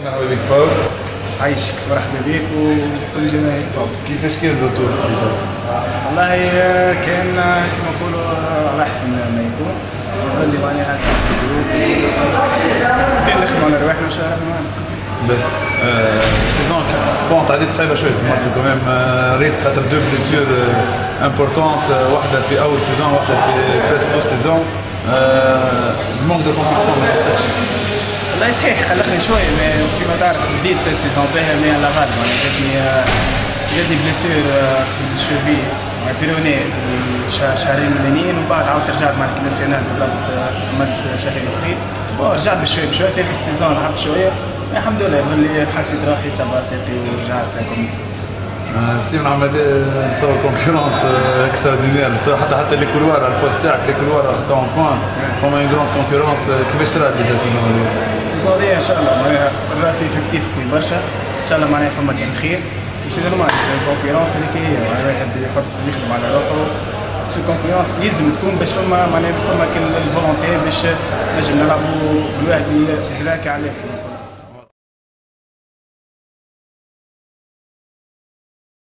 مرحبا بك باول عايشك مرحبا بك وكل جماهير باول كيفاش كان الدور؟ والله كان كما نقولوا على احسن ما يكون اللي معناها الجروب بدينا نخدموا على رواحنا الله سيزون بون تعديت صعيبه شوية في مارس كمان ريت خاطر دو بليسيور امبورتونت واحدة في اول سيزون واحدة في بريس بوست سيزون المونك دو كومبيتيسيون ما والله صحيح قلقني شوي ما كما تعرف بديت السيزون باهي مي على غالب أنا جاتني جاتني بليسيور آه، في الشوفي بيروني الشهرين الاولانيين ومن بعد عاودت رجعت مع الكيب ناسيونال تدربت آه، مد شهرين اخرين ورجعت بشوي بشوي في اخر السيزون لعبت شوية الحمد لله اللي حسيت روحي سبع سيتي ورجعت كوم ستيفن عماد نتصور كونكورونس نتصور حتى حتى لي كولوار البوست تاعك لي كولوار حتى اون بوان فما اون كونكورونس كيفاش صرات ديجا السيزون دي إن شاء الله. معناها الرا في افكتيف كوي برشا. إن شاء الله معناها فما كان خير سي نورمال الكونكورونس كي هي معناها الواحد يحط يخدم على روحه. سي كونكورونس لازم تكون باش فما معناها فما الفولونتي باش نجم نلعبوا الواحد هذاك على الآخر